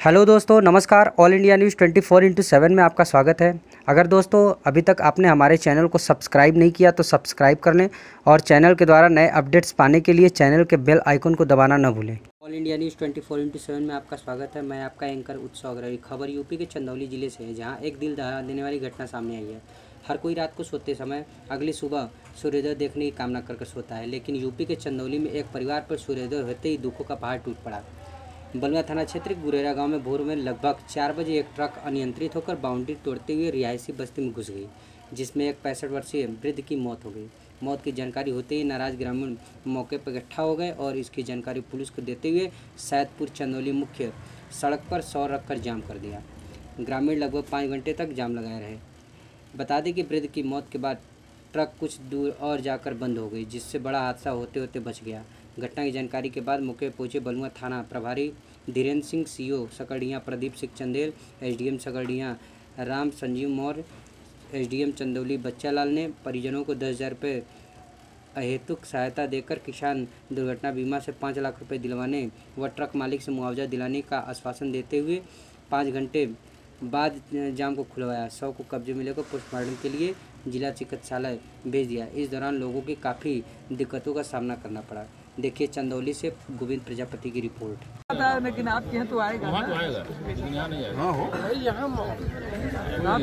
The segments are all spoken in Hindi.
हेलो दोस्तों, नमस्कार। All India News 24 four into seven में आपका स्वागत है। अगर दोस्तों, अभी तक आपने हमारे चैनल को सब्सक्राइब नहीं किया तो सब्सक्राइब कर लें और चैनल के द्वारा नए अपडेट्स पाने के लिए चैनल के बेल आइकन को दबाना न भूलें। All India News 24 four into seven में आपका स्वागत है। मैं आपका एंकर उत्सव अग्रही खबर यूपी के चंदौली ज़िले से है, जहाँ एक दिल दहला देने वाली घटना सामने आई है। हर कोई रात को सोते समय अगली सुबह सूर्योदय देखने की कामना कर सोता है, लेकिन यूपी के चंदौली में एक परिवार पर सूर्योदय होते ही दुखों का पहाड़ टूट पड़ा। बलुआ थाना क्षेत्र के गुरेरा गाँव में भोर में लगभग चार बजे एक ट्रक अनियंत्रित होकर बाउंड्री तोड़ते हुए रिहायशी बस्ती में घुस गई, जिसमें एक पैंसठ वर्षीय वृद्ध की मौत हो गई। मौत की जानकारी होते ही नाराज़ ग्रामीण मौके पर इकट्ठा हो गए और इसकी जानकारी पुलिस को देते हुए सैदपुर चंदौली मुख्य सड़क पर सौ रखकर जाम कर दिया। ग्रामीण लगभग पाँच घंटे तक जाम लगाए रहे। बता दें कि वृद्ध की मौत के बाद ट्रक कुछ दूर और जाकर बंद हो गई, जिससे बड़ा हादसा होते होते बच गया। घटना की जानकारी के बाद मौके पहुँचे बलुआ थाना प्रभारी Dhirendra Singh, CO Sakadiyan Pradeep Singh Chandel, SDM Sakadiyan Ram Sanjeev Maurya, SDM Chandauli Bachchalal ने परिजनों को दस हज़ार रुपये अहेतुक सहायता देकर किसान दुर्घटना बीमा से पाँच लाख रुपए दिलवाने व ट्रक मालिक से मुआवजा दिलाने का आश्वासन देते हुए पाँच घंटे बाद जाम को खुलवाया। शव को कब्जे में लेकर पोस्टमार्टम के लिए जिला चिकित्सालय भेज दिया। इस दौरान लोगों की काफ़ी दिक्कतों का सामना करना पड़ा। देखिए चंदौली से गोविंद प्रजापति की रिपोर्ट। लेकिन आपके यहाँ तो आएगा वहाँ तो आएगा। यहाँ नहीं आएगा। हाँ हो।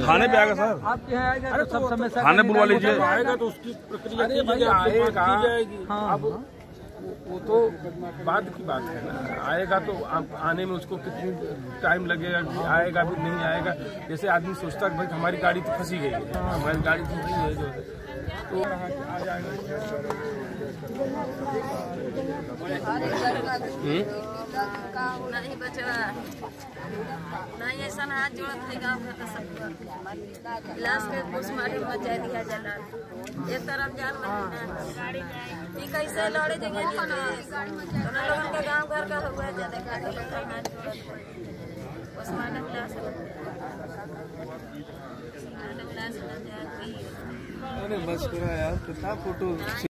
थाने पे आएगा सर। आपके यहाँ आएगा तो सब समय थाने बुलवा लीजिए। आएगा तो उसकी प्रक्रिया की आएगा। हाँ, अब वो- वो तो बाद की बात है ना। आएगा तो आप आने में उसको कितनी टाइम लगेगा कि आएगा भी नहीं आएगा। जैसे आदमी सोचता है भाई हमारी गाड़ी तो फंसी गई है। हमारी गाड़ी तो फंसी है। जो है तो आ जाएगा नहीं नहीं ऐसा हाथ जोड़त है गाँव घर का सब लाश के पोस्टमार्टम में जाए दिया जाला एक तरफ़ जान महीना ई कैसे लड़े जगह दोनों लोगन के गाँव घर का हुआ ज़्यादा खाते लगता है हाथ जोड़त पोस्टमार्टम लाश पोस्टमार्टम लाश में जाए अरे बस करो यार कितना फ़ोटो